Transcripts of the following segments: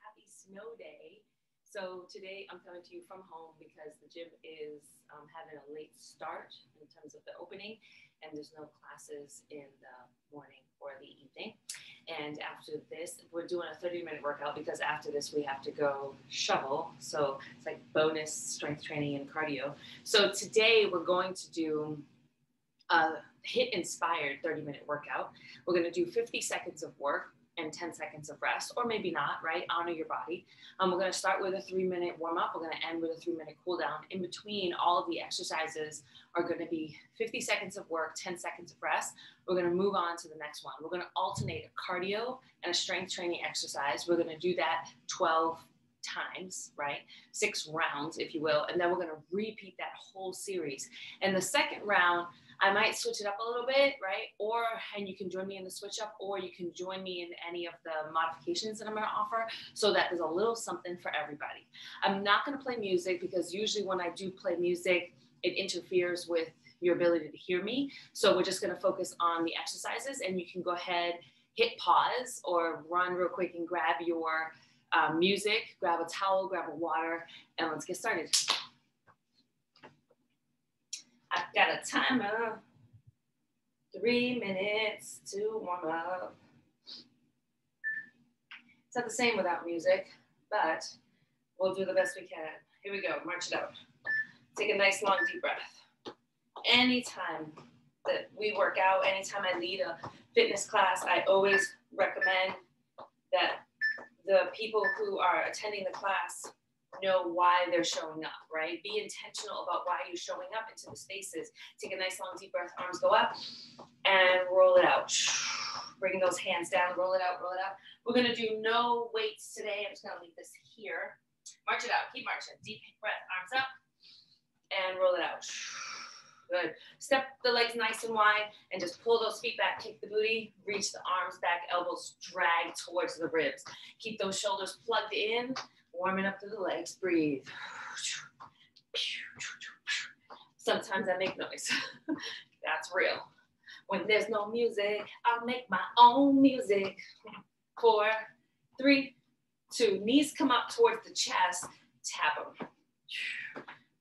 happy snow day. So today I'm coming to you from home because the gym is um, having a late start in terms of the opening and there's no classes in the morning or the evening. And after this, we're doing a 30 minute workout because after this, we have to go shovel. So it's like bonus strength training and cardio. So today, we're going to do a HIIT inspired 30 minute workout. We're going to do 50 seconds of work and 10 seconds of rest, or maybe not, right? Honor your body. Um, we're going to start with a three minute warm up. We're going to end with a three minute cool down. In between, all of the exercises are going to be 50 seconds of work, 10 seconds of rest. We're going to move on to the next one. We're going to alternate a cardio and a strength training exercise. We're going to do that 12 times, right? Six rounds, if you will. And then we're going to repeat that whole series. And the second round, I might switch it up a little bit, right? Or, and you can join me in the switch up, or you can join me in any of the modifications that I'm gonna offer so that there's a little something for everybody. I'm not gonna play music because usually when I do play music, it interferes with your ability to hear me. So we're just gonna focus on the exercises and you can go ahead, hit pause or run real quick and grab your um, music, grab a towel, grab a water, and let's get started. Got a timer, three minutes to warm up. It's not the same without music, but we'll do the best we can. Here we go, march it out. Take a nice long deep breath. Anytime that we work out, anytime I lead a fitness class, I always recommend that the people who are attending the class know why they're showing up, right? Be intentional about why you're showing up into the spaces. Take a nice long deep breath, arms go up and roll it out. Bring those hands down, roll it out, roll it out. We're gonna do no weights today. I'm just gonna leave this here. March it out, keep marching. Deep breath, arms up and roll it out. Good. Step the legs nice and wide and just pull those feet back, kick the booty, reach the arms back, elbows drag towards the ribs. Keep those shoulders plugged in warming up through the legs, breathe. Sometimes I make noise. That's real. When there's no music, I'll make my own music. Four, three, two. Knees come up towards the chest, tap them.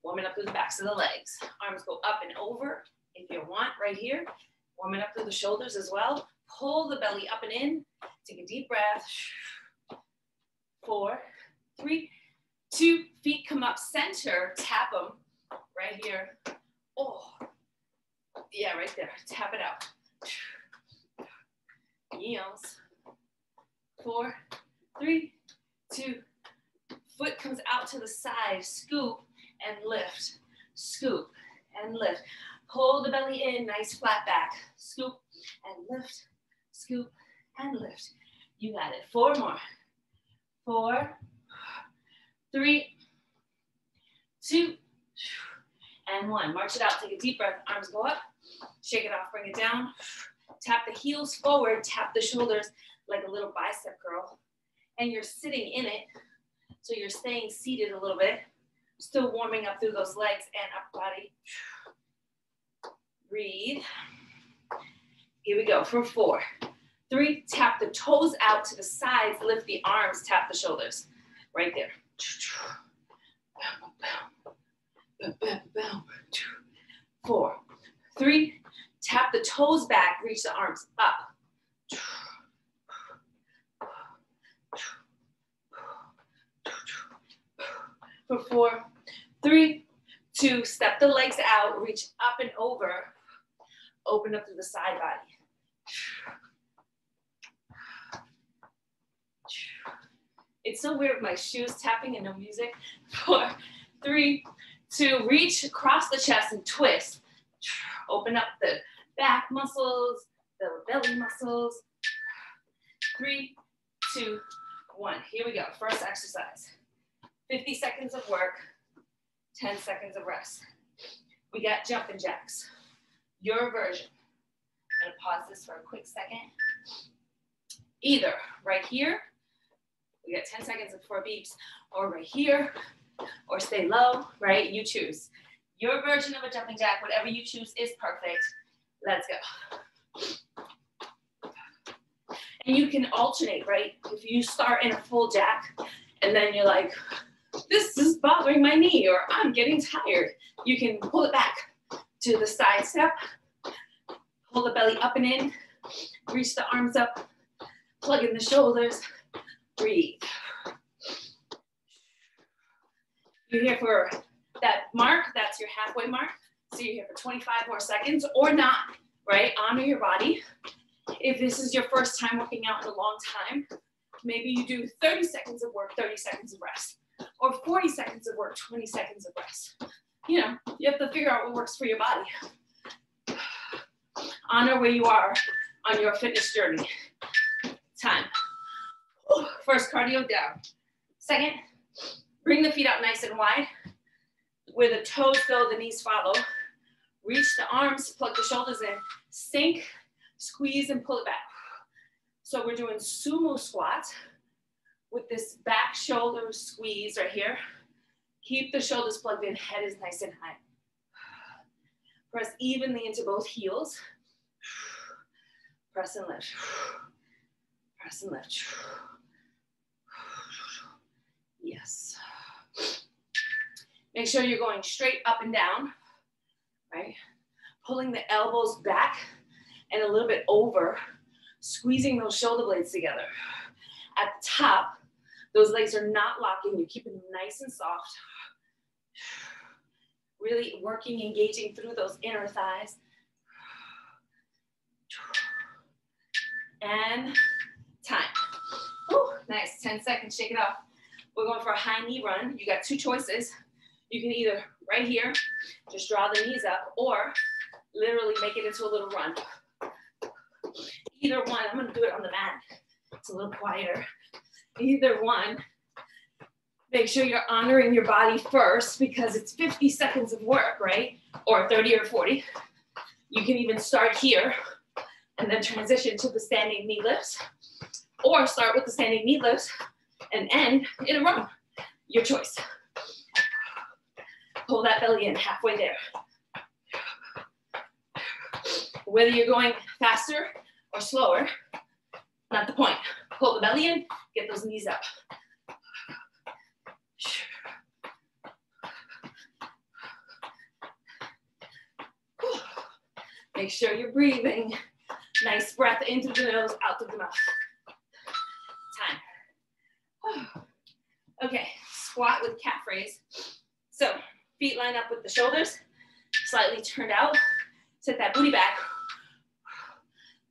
Warming up through the backs of the legs. Arms go up and over if you want, right here. Warming up through the shoulders as well. Pull the belly up and in. Take a deep breath. Four, three, two, feet come up center, tap them right here. Oh, yeah, right there, tap it out. Yields. Four, three, two, foot comes out to the side, scoop and lift, scoop and lift. Pull the belly in, nice flat back. Scoop and lift, scoop and lift. You got it. Four more. Four, three, two, and one. March it out, take a deep breath, arms go up, shake it off, bring it down. Tap the heels forward, tap the shoulders like a little bicep curl. And you're sitting in it, so you're staying seated a little bit, still warming up through those legs and upper body. Breathe. Here we go for four. Three, tap the toes out to the sides, lift the arms, tap the shoulders. Right there. Four, three, tap the toes back, reach the arms up. For four, three, two, step the legs out, reach up and over, open up to the side body. It's so weird my shoes tapping and no music. Four, three, two, reach across the chest and twist. Open up the back muscles, the belly muscles. Three, two, one. Here we go. First exercise. 50 seconds of work, 10 seconds of rest. We got jumping jacks. Your version. I'm gonna pause this for a quick second. Either right here we got 10 seconds of four beeps, or right here, or stay low, right? You choose. Your version of a jumping jack, whatever you choose is perfect. Let's go. And you can alternate, right? If you start in a full jack, and then you're like, this is bothering my knee, or I'm getting tired, you can pull it back to the side step, pull the belly up and in, reach the arms up, plug in the shoulders, breathe. You're here for that mark, that's your halfway mark. So you're here for 25 more seconds or not, right? Honor your body. If this is your first time working out in a long time, maybe you do 30 seconds of work, 30 seconds of rest, or 40 seconds of work, 20 seconds of rest. You know, you have to figure out what works for your body. Honor where you are on your fitness journey. Time. First cardio down. Second, bring the feet out nice and wide. Where the toes go, the knees follow. Reach the arms, plug the shoulders in, sink, squeeze, and pull it back. So we're doing sumo squats with this back shoulder squeeze right here. Keep the shoulders plugged in, head is nice and high. Press evenly into both heels. Press and lift. Press and lift. Yes. Make sure you're going straight up and down, right? Pulling the elbows back and a little bit over, squeezing those shoulder blades together. At the top, those legs are not locking. You're keeping them nice and soft. Really working, engaging through those inner thighs. And time. Oh, nice. 10 seconds, shake it off. We're going for a high knee run. You got two choices. You can either right here, just draw the knees up, or literally make it into a little run. Either one, I'm gonna do it on the mat. It's a little quieter. Either one. Make sure you're honoring your body first because it's 50 seconds of work, right? Or 30 or 40. You can even start here and then transition to the standing knee lifts, or start with the standing knee lifts and end in a run. Your choice. Pull that belly in halfway there. Whether you're going faster or slower, not the point. Pull the belly in, get those knees up. Make sure you're breathing. Nice breath into the nose, out through the mouth. Okay, squat with calf raise. So feet line up with the shoulders, slightly turned out. Set that booty back.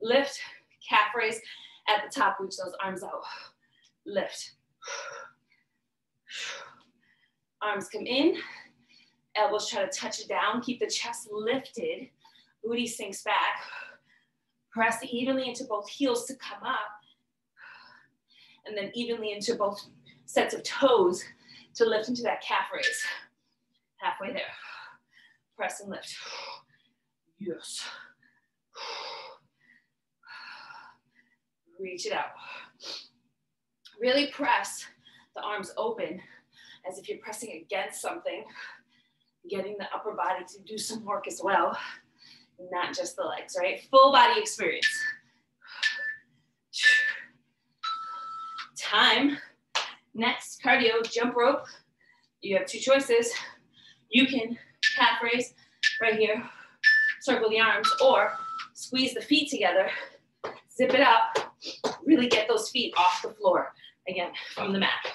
Lift, calf raise. At the top, reach those arms out. Lift. Arms come in. Elbows try to touch it down. Keep the chest lifted. Booty sinks back. Press evenly into both heels to come up. And then evenly into both sets of toes to lift into that calf raise. Halfway there. Press and lift. Yes. Reach it out. Really press the arms open as if you're pressing against something, getting the upper body to do some work as well, not just the legs, right? Full body experience. Time. Next, cardio, jump rope. You have two choices. You can calf raise right here, circle the arms, or squeeze the feet together, zip it up, really get those feet off the floor, again, from the mat,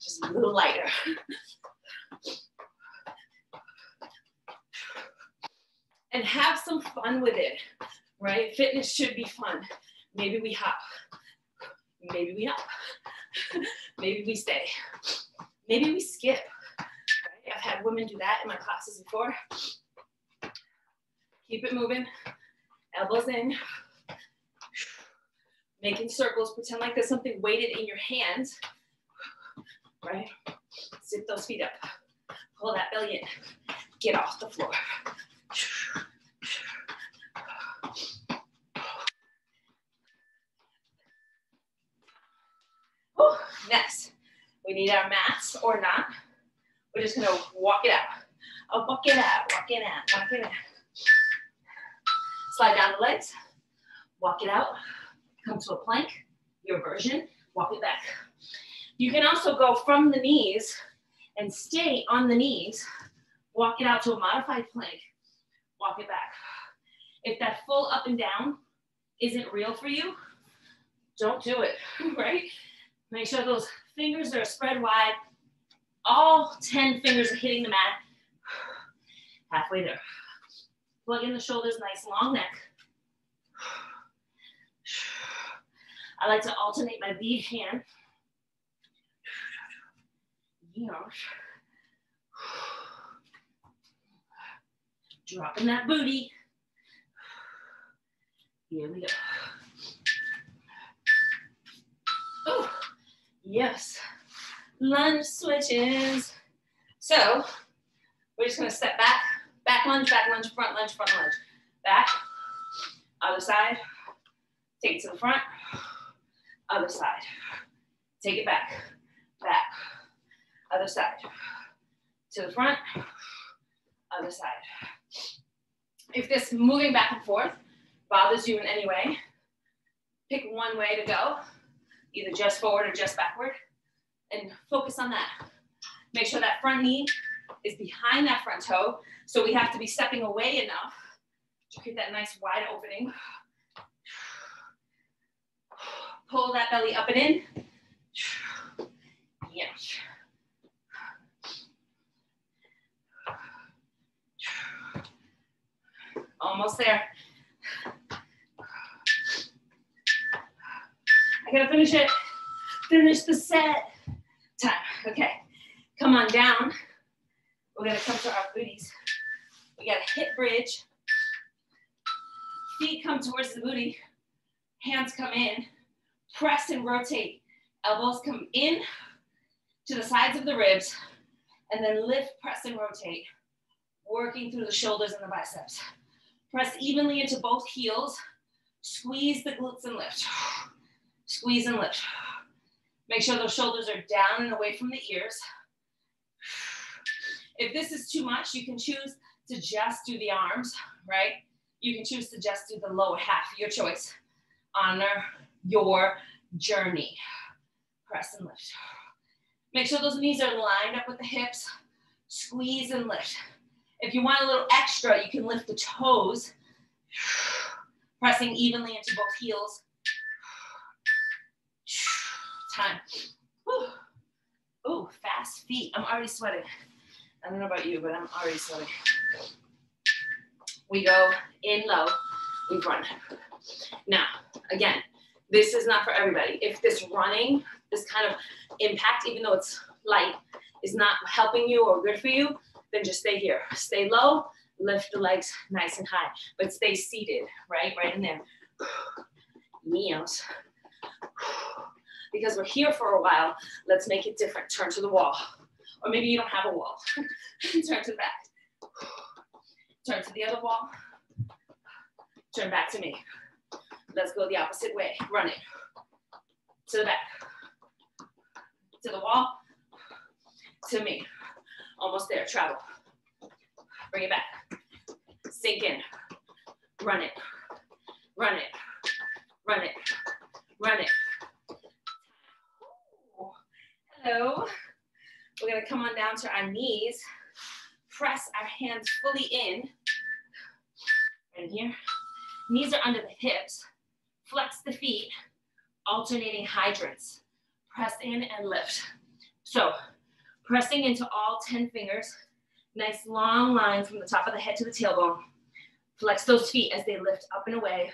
just a little lighter. And have some fun with it, right? Fitness should be fun. Maybe we hop, maybe we hop, maybe we stay, maybe we skip. Right? I've had women do that in my classes before. Keep it moving, elbows in, making circles, pretend like there's something weighted in your hands, right? Zip those feet up, pull that belly in, get off the floor. Next, need our mats or not. We're just gonna walk it out. Oh, walk it out, walk it out, walk it out. Slide down the legs, walk it out, come to a plank, your version, walk it back. You can also go from the knees and stay on the knees. Walk it out to a modified plank. Walk it back. If that full up and down isn't real for you, don't do it, right? Make sure those fingers are spread wide. All 10 fingers are hitting the mat. Halfway there. Plug in the shoulders, nice long neck. I like to alternate my lead hand. Dropping that booty. Here we go. Yes. Lunge switches. So we're just gonna step back, back lunge, back lunge, front lunge, front lunge. Back, other side, take it to the front, other side. Take it back, back, other side. To the front, other side. If this moving back and forth bothers you in any way, pick one way to go, either just forward or just backward, and focus on that. Make sure that front knee is behind that front toe, so we have to be stepping away enough to create that nice wide opening. Pull that belly up and in. Yeah. Almost there. Gotta finish it. Finish the set. Time. Okay. Come on down. We're gonna come to our booties. We got a hip bridge. Feet come towards the booty. Hands come in. Press and rotate. Elbows come in to the sides of the ribs. And then lift, press, and rotate. Working through the shoulders and the biceps. Press evenly into both heels. Squeeze the glutes and lift. Squeeze and lift. Make sure those shoulders are down and away from the ears. If this is too much, you can choose to just do the arms, right? You can choose to just do the lower half, your choice. Honor your journey. Press and lift. Make sure those knees are lined up with the hips. Squeeze and lift. If you want a little extra, you can lift the toes, pressing evenly into both heels. Time. Ooh, fast feet. I'm already sweating. I don't know about you, but I'm already sweating. We go in low, we run. Now, again, this is not for everybody. If this running, this kind of impact, even though it's light, is not helping you or good for you, then just stay here. Stay low, lift the legs nice and high, but stay seated, right? Right in there. Knees. Because we're here for a while, let's make it different. Turn to the wall. Or maybe you don't have a wall. Turn to the back. Turn to the other wall. Turn back to me. Let's go the opposite way. Run it. To the back. To the wall. To me. Almost there, travel. Bring it back. Sink in. Run it. Run it. Run it. Run it. Hello. We're gonna come on down to our knees. Press our hands fully in. Right here. Knees are under the hips. Flex the feet, alternating hydrants. Press in and lift. So pressing into all 10 fingers. Nice long line from the top of the head to the tailbone. Flex those feet as they lift up and away.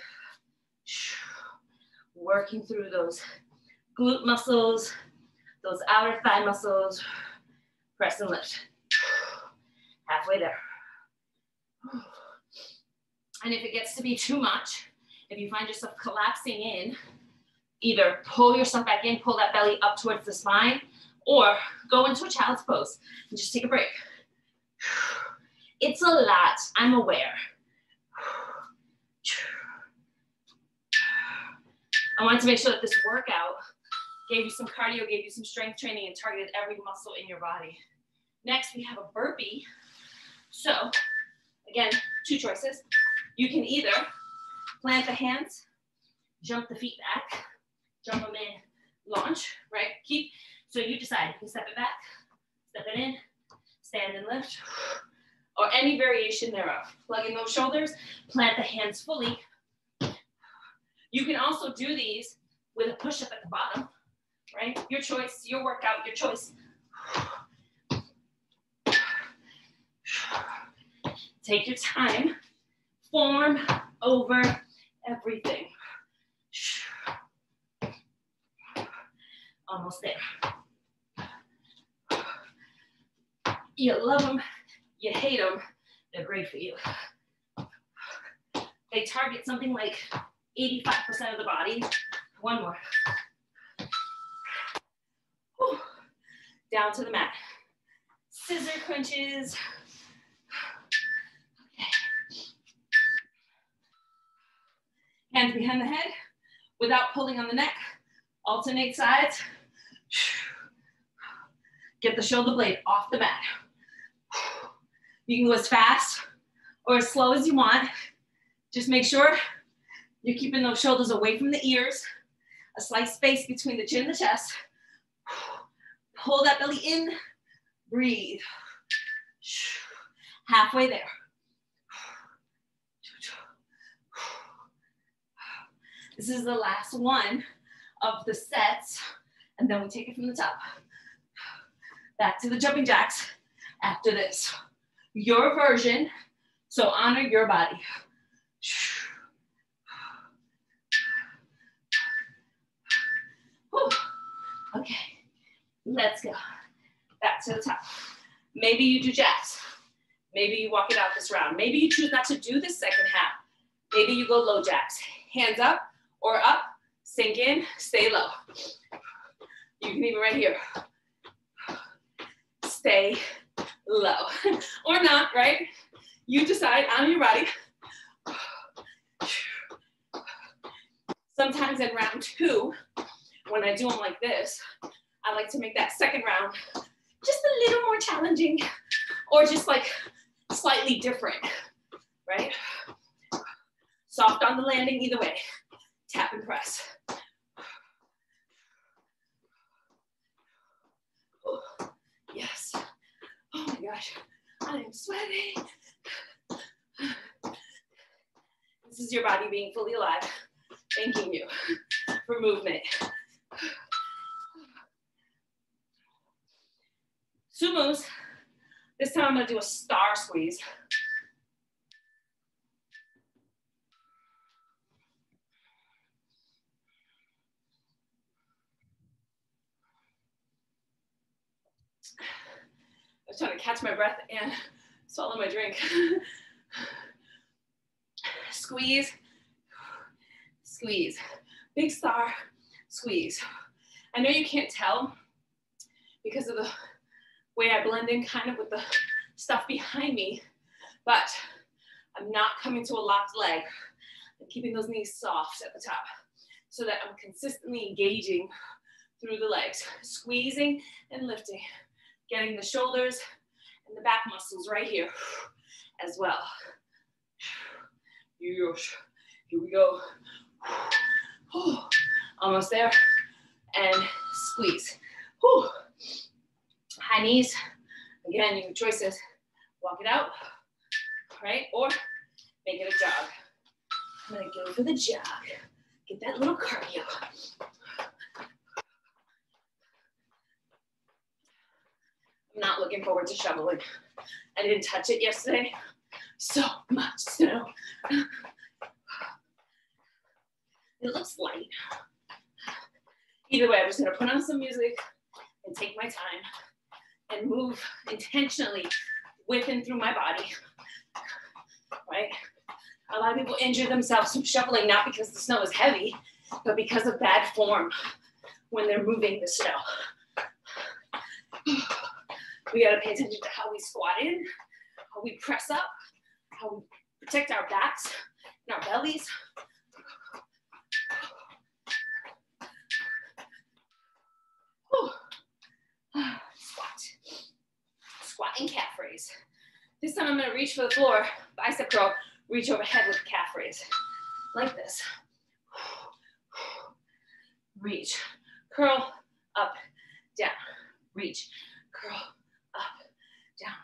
Working through those glute muscles, those outer thigh muscles. Press and lift. Halfway there. And if it gets to be too much, if you find yourself collapsing in, either pull yourself back in, pull that belly up towards the spine, or go into a child's pose and just take a break. It's a lot, I'm aware. I wanted to make sure that this workout gave you some cardio, gave you some strength training, and targeted every muscle in your body. Next, we have a burpee. So, again, two choices. You can either plant the hands, jump the feet back, jump them in, launch, right? Keep So you decide, you can step it back, step it in, stand and lift, or any variation thereof. Plugging those shoulders, plant the hands fully. You can also do these with a push-up at the bottom, right? Your choice, your workout, your choice. Take your time. Form over everything. Almost there. You love them, you hate them, they're great for you. They target something like 85% of the body. One more. Whew. Down to the mat. Scissor crunches. Okay. Hands behind the head without pulling on the neck. Alternate sides. Get the shoulder blade off the mat. You can go as fast or as slow as you want. Just make sure you're keeping those shoulders away from the ears, a slight space between the chin and the chest. Pull that belly in, breathe. Halfway there. This is the last one of the sets, and then we take it from the top. Back to the jumping jacks after this your version. So honor your body. Okay, let's go. Back to the top. Maybe you do jacks. Maybe you walk it out this round. Maybe you choose not to do this second half. Maybe you go low jacks. Hands up or up, sink in, stay low. You can even right here. Stay low or not, right? You decide on your body. Sometimes in round two, when I do them like this, I like to make that second round just a little more challenging or just like slightly different, right? Soft on the landing either way. Tap and press. Yes. Oh my gosh, I am sweating. This is your body being fully alive, thanking you for movement. Sumos, this time I'm gonna do a star squeeze. I was trying to catch my breath and swallow my drink. squeeze, squeeze. Big star, squeeze. I know you can't tell because of the way I blend in kind of with the stuff behind me, but I'm not coming to a locked leg. I'm keeping those knees soft at the top so that I'm consistently engaging through the legs, squeezing and lifting getting the shoulders and the back muscles right here as well. Here we go. Almost there. And squeeze. High knees. Again, you have choices. Walk it out, right? Or make it a jog. I'm gonna go for the jog. Get that little cardio. I'm not looking forward to shoveling. I didn't touch it yesterday. So much snow. It looks light. Either way, I'm just gonna put on some music and take my time and move intentionally with and through my body, right? A lot of people injure themselves from shoveling, not because the snow is heavy, but because of bad form when they're moving the snow. We got to pay attention to how we squat in, how we press up, how we protect our backs and our bellies. Squat. Squat and calf raise. This time I'm gonna reach for the floor, bicep curl, reach overhead with calf raise. Like this. Reach, curl, up, down, reach, curl, up, down.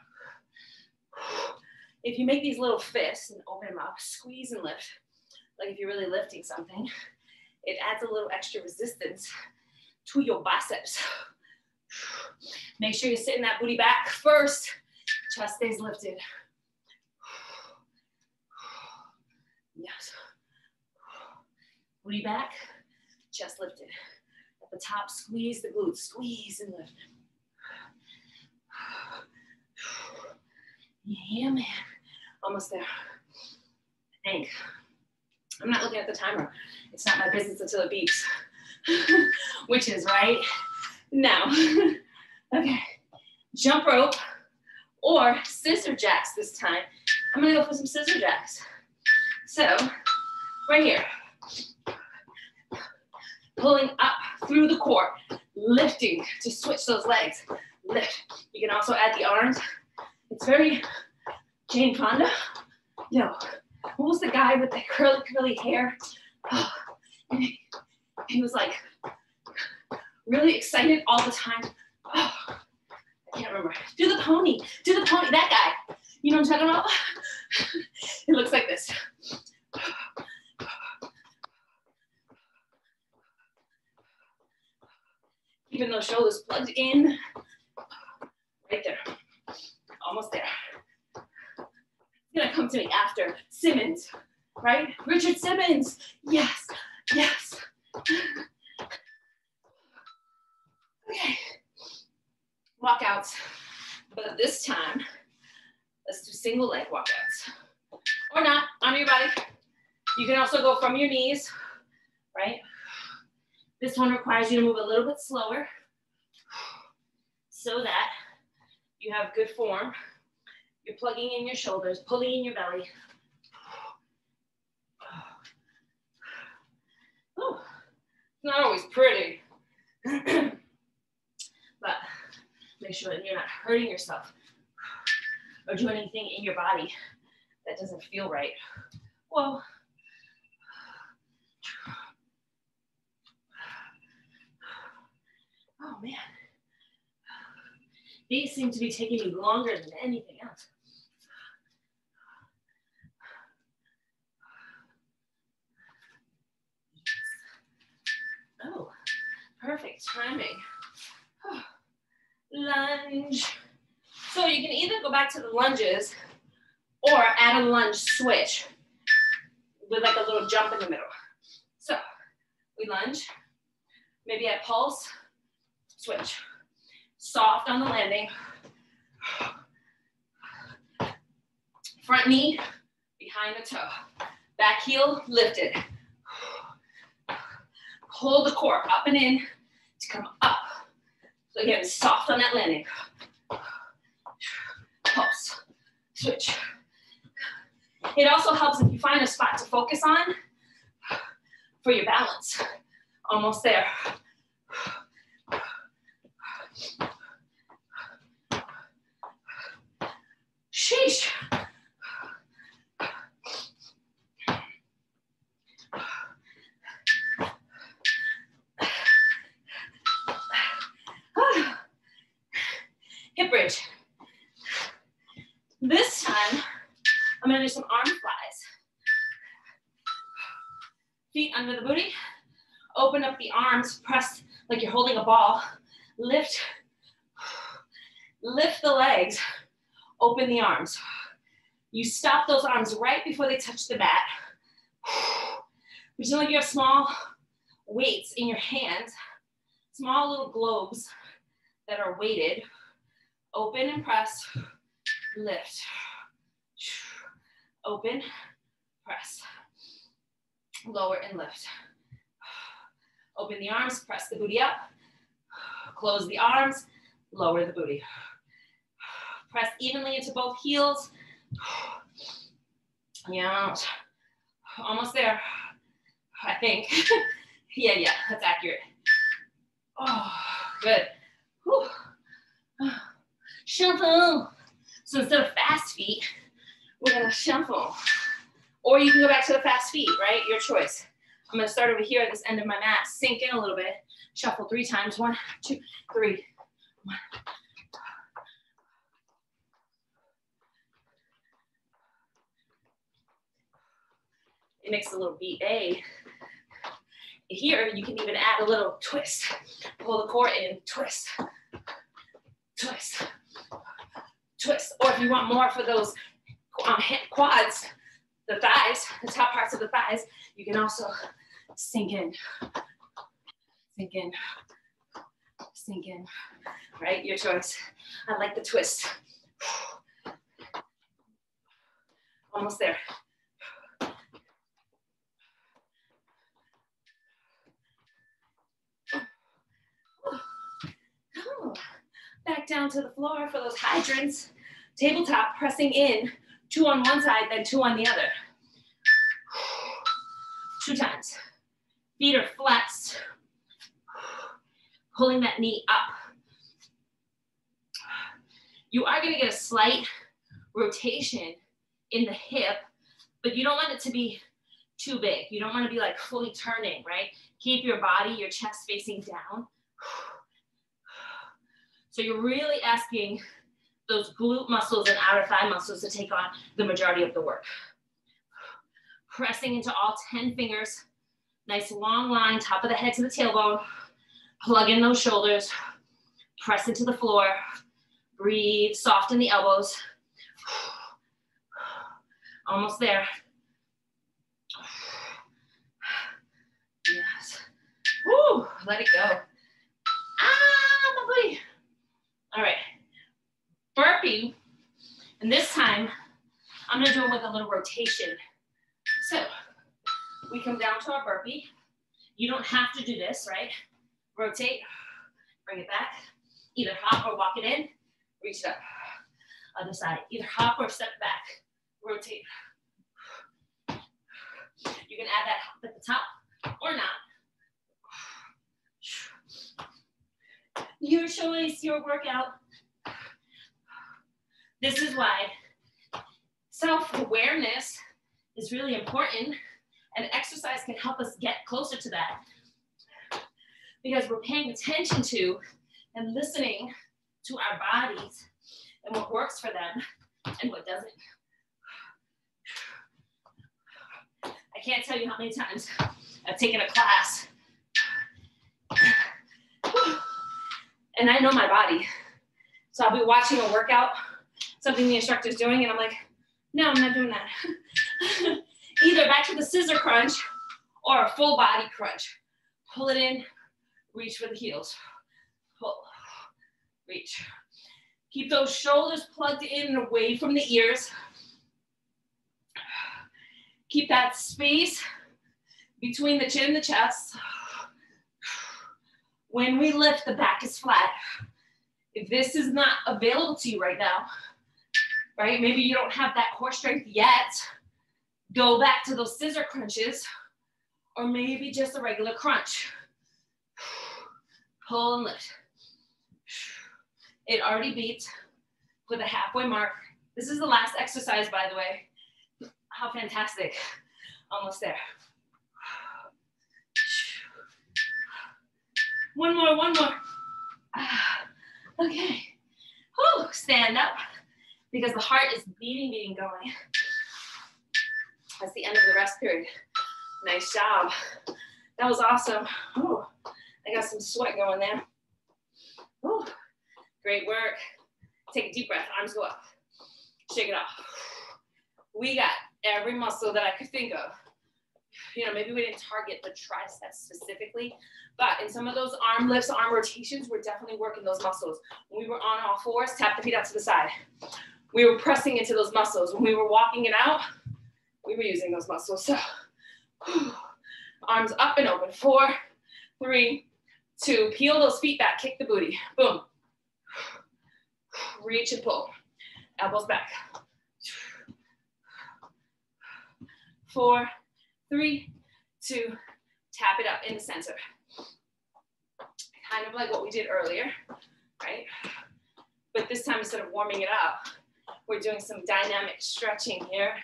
If you make these little fists and open them up, squeeze and lift, like if you're really lifting something, it adds a little extra resistance to your biceps. Make sure you're sitting that booty back first. Chest stays lifted. Yes. Booty back, chest lifted. At the top, squeeze the glutes, squeeze and lift. Yeah, man. Almost there. I think. I'm not looking at the timer. It's not my business until it beeps, which is right now. okay, jump rope or scissor jacks this time. I'm gonna go for some scissor jacks. So, right here, pulling up through the core, lifting to switch those legs. Lift. You can also add the arms. It's very Jane Fonda. No, what was the guy with the curly, curly hair? Oh, he was like really excited all the time. Oh, I can't remember. Do the pony. Do the pony. That guy. You know what I'm talking about? it looks like this. Keeping those shoulders plugged in. Right there. Almost there gonna come to me after. Simmons, right? Richard Simmons. Yes. Okay. Walkouts. But this time, let's do single leg walkouts. Or not, on your body. You can also go from your knees, right? This one requires you to move a little bit slower so that you have good form. You're plugging in your shoulders, pulling in your belly. Oh, it's not always pretty. make sure that you're not hurting yourself or do anything in your body that doesn't feel right. Whoa. Oh man. These seem to be taking you longer than anything else. Oh, perfect timing. Lunge. So you can either go back to the lunges or add a lunge switch with like a little jump in the middle. So we lunge, maybe at pulse, switch. Soft on the landing. Front knee behind the toe. Back heel lifted. Pull the core up and in to come up. So again, soft on that landing. Pulse, switch. It also helps if you find a spot to focus on for your balance. Almost there. Sheesh. hip bridge. This time, I'm gonna do some arm flies. Feet under the booty. Open up the arms, press like you're holding a ball. Lift, lift the legs, open the arms. You stop those arms right before they touch the mat. Pretend like you have small weights in your hands, small little globes that are weighted Open and press, lift. Open, press. Lower and lift. Open the arms, press the booty up. Close the arms, lower the booty. Press evenly into both heels. Yeah, almost there, I think. yeah, yeah, that's accurate. Oh, good. Whew shuffle. So instead of fast feet, we're gonna shuffle. Or you can go back to the fast feet, right? Your choice. I'm gonna start over here at this end of my mat, sink in a little bit, shuffle three times, one, two, three, one. It makes a little BA. Here, you can even add a little twist. Pull the core in, twist, twist, twist. Or if you want more for those um, quads, the thighs, the top parts of the thighs, you can also sink in, sink in, sink in, right? Your choice. I like the twist. Almost there. Back down to the floor for those hydrants. Tabletop, pressing in, two on one side, then two on the other. Two times. Feet are flexed. Pulling that knee up. You are gonna get a slight rotation in the hip, but you don't want it to be too big. You don't wanna be like fully turning, right? Keep your body, your chest facing down. So you're really asking those glute muscles and outer thigh muscles to take on the majority of the work. Pressing into all 10 fingers, nice long line, top of the head to the tailbone. Plug in those shoulders, press into the floor, breathe, soften the elbows. Almost there. Yes. Woo, let it go. Ah, my all right, burpee. And this time, I'm gonna do it with a little rotation. So we come down to our burpee. You don't have to do this, right? Rotate, bring it back. Either hop or walk it in, reach it up. Other side, either hop or step back, rotate. You can add that hop at the top or not. Your choice, your workout. This is why self-awareness is really important and exercise can help us get closer to that because we're paying attention to and listening to our bodies and what works for them and what doesn't. I can't tell you how many times I've taken a class and I know my body. So I'll be watching a workout, something the instructor's doing, and I'm like, no, I'm not doing that. Either back to the scissor crunch or a full body crunch. Pull it in, reach for the heels. Pull, reach. Keep those shoulders plugged in and away from the ears. Keep that space between the chin and the chest. When we lift, the back is flat. If this is not available to you right now, right? Maybe you don't have that core strength yet. Go back to those scissor crunches or maybe just a regular crunch. Pull and lift. It already beats with a halfway mark. This is the last exercise, by the way. How fantastic. Almost there. One more, one more. Okay. Whew, stand up because the heart is beating, beating, going. That's the end of the rest period. Nice job. That was awesome. Oh, I got some sweat going there. Oh, great work. Take a deep breath, arms go up. Shake it off. We got every muscle that I could think of. You know, maybe we didn't target the triceps specifically, but in some of those arm lifts, arm rotations, we're definitely working those muscles. When we were on all fours, tap the feet out to the side. We were pressing into those muscles. When we were walking it out, we were using those muscles. So arms up and open. Four, three, two. Peel those feet back. Kick the booty. Boom. Reach and pull. Elbows back. Four, three, two. Tap it up in the center kind of like what we did earlier, right? But this time, instead of warming it up, we're doing some dynamic stretching here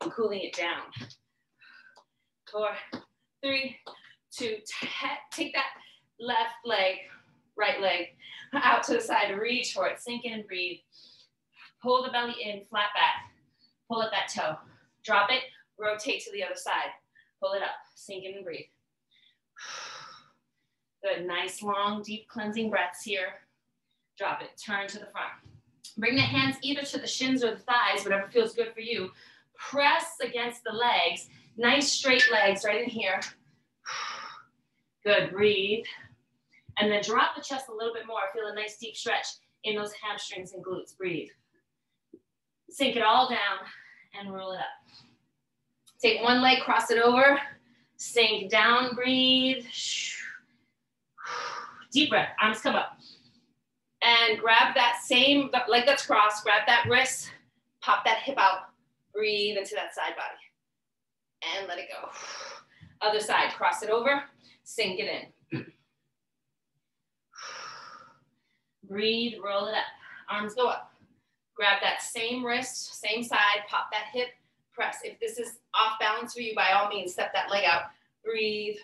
cooling it down. Four, three, two, take that left leg, right leg out to the side, reach for it, sink in and breathe. Pull the belly in, flat back. Pull up that toe. Drop it, rotate to the other side. Pull it up, sink in and breathe. Good, nice, long, deep cleansing breaths here. Drop it, turn to the front. Bring the hands either to the shins or the thighs, whatever feels good for you. Press against the legs. Nice straight legs right in here. Good, breathe. And then drop the chest a little bit more. Feel a nice deep stretch in those hamstrings and glutes. Breathe. Sink it all down and roll it up. Take one leg, cross it over, sink down, breathe. Deep breath, arms come up. And grab that same leg that's crossed, grab that wrist, pop that hip out, breathe into that side body. And let it go. Other side, cross it over, sink it in. Breathe, roll it up. Arms go up. Grab that same wrist, same side, pop that hip, press. If this is off balance for you, by all means, step that leg out. Breathe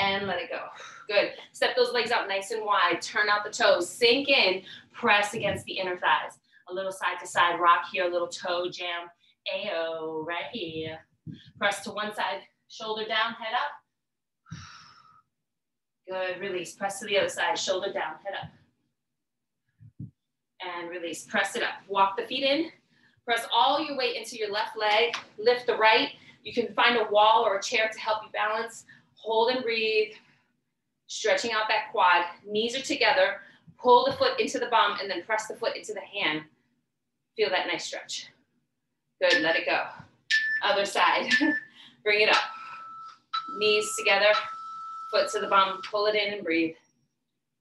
and let it go. Good. Step those legs out nice and wide. Turn out the toes. Sink in. Press against the inner thighs. A little side to side rock here, a little toe jam. Ayo, right here. Press to one side, shoulder down, head up. Good, release. Press to the other side, shoulder down, head up. And release, press it up. Walk the feet in. Press all your weight into your left leg. Lift the right. You can find a wall or a chair to help you balance. Hold and breathe. Stretching out that quad. Knees are together. Pull the foot into the bum and then press the foot into the hand. Feel that nice stretch. Good, let it go. Other side. Bring it up. Knees together. Foot to the bum. Pull it in and breathe.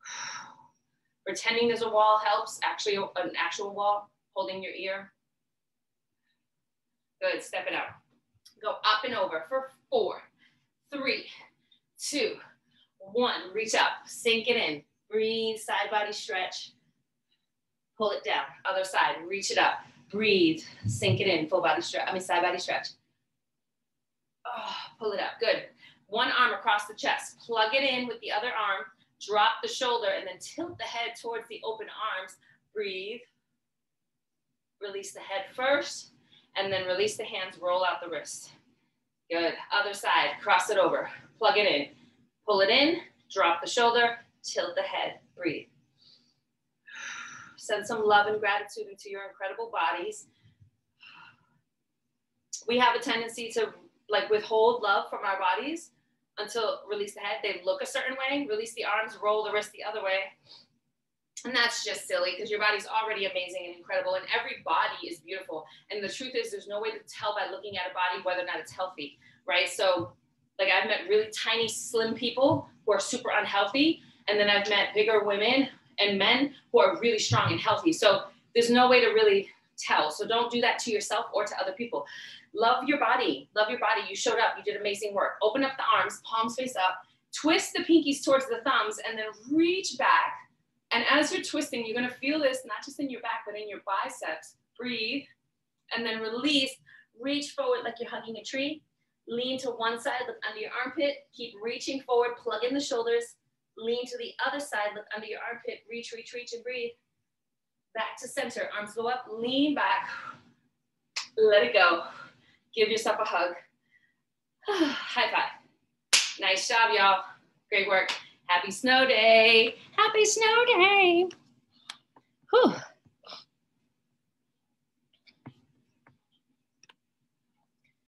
Pretending there's a wall helps. Actually, an actual wall holding your ear. Good, step it out. Go up and over for four, three, two, one. Reach up, sink it in. Breathe, side body stretch. Pull it down, other side, reach it up. Breathe, sink it in, full body stretch, I mean side body stretch. Oh, pull it up, good. One arm across the chest, plug it in with the other arm, drop the shoulder and then tilt the head towards the open arms. Breathe. Release the head first and then release the hands, roll out the wrist. Good. Other side, cross it over, plug it in, pull it in, drop the shoulder, tilt the head, breathe. Send some love and gratitude into your incredible bodies. We have a tendency to like withhold love from our bodies until release the head. They look a certain way, release the arms, roll the wrist the other way. And that's just silly because your body's already amazing and incredible, and every body is beautiful. And the truth is, there's no way to tell by looking at a body whether or not it's healthy, right? So, like, I've met really tiny, slim people who are super unhealthy, and then I've met bigger women and men who are really strong and healthy. So, there's no way to really tell. So, don't do that to yourself or to other people. Love your body. Love your body. You showed up. You did amazing work. Open up the arms, palms face up, twist the pinkies towards the thumbs, and then reach back and as you're twisting, you're gonna feel this not just in your back, but in your biceps. Breathe, and then release. Reach forward like you're hugging a tree. Lean to one side, look under your armpit. Keep reaching forward, plug in the shoulders. Lean to the other side, look under your armpit. Reach, reach, reach, and breathe. Back to center. Arms go up, lean back. Let it go. Give yourself a hug. High five. Nice job, y'all. Great work. Happy snow day. Happy snow day. Whew.